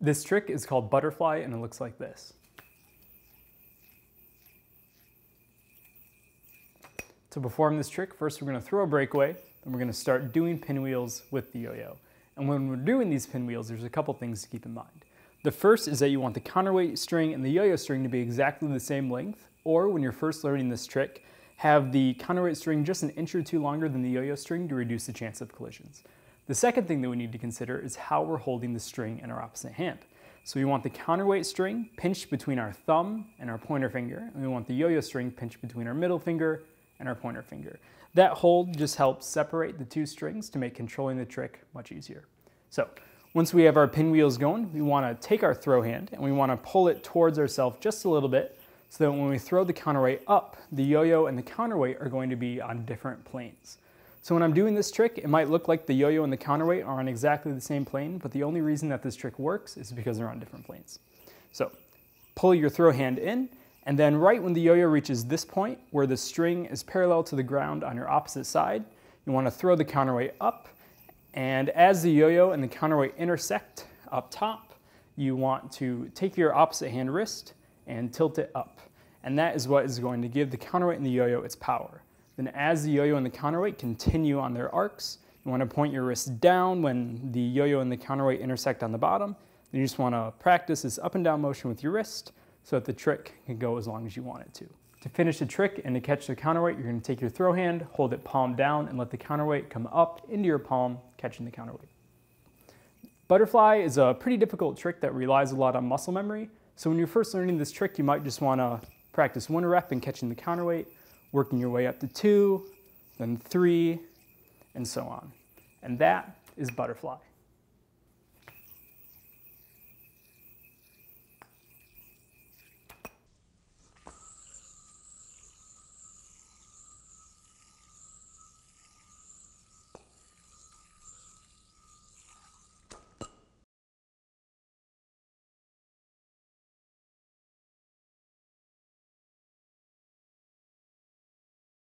This trick is called butterfly and it looks like this. To perform this trick, first we're going to throw a breakaway, then we're going to start doing pinwheels with the yo-yo. And when we're doing these pinwheels, there's a couple things to keep in mind. The first is that you want the counterweight string and the yo-yo string to be exactly the same length, or when you're first learning this trick, have the counterweight string just an inch or two longer than the yo-yo string to reduce the chance of collisions. The second thing that we need to consider is how we're holding the string in our opposite hand. So we want the counterweight string pinched between our thumb and our pointer finger, and we want the yo-yo string pinched between our middle finger and our pointer finger. That hold just helps separate the two strings to make controlling the trick much easier. So once we have our pinwheels going, we want to take our throw hand and we want to pull it towards ourselves just a little bit so that when we throw the counterweight up, the yo-yo and the counterweight are going to be on different planes. So when I'm doing this trick, it might look like the yo-yo and the counterweight are on exactly the same plane, but the only reason that this trick works is because they're on different planes. So pull your throw hand in, and then right when the yo-yo reaches this point, where the string is parallel to the ground on your opposite side, you want to throw the counterweight up. And as the yo-yo and the counterweight intersect up top, you want to take your opposite hand wrist and tilt it up. And that is what is going to give the counterweight and the yo-yo its power. Then as the yo-yo and the counterweight continue on their arcs, you want to point your wrist down when the yo-yo and the counterweight intersect on the bottom. Then you just want to practice this up and down motion with your wrist so that the trick can go as long as you want it to. To finish the trick and to catch the counterweight, you're going to take your throw hand, hold it palm down, and let the counterweight come up into your palm, catching the counterweight. Butterfly is a pretty difficult trick that relies a lot on muscle memory. So when you're first learning this trick, you might just want to practice one rep and catching the counterweight, working your way up to two, then three, and so on. And that is butterfly.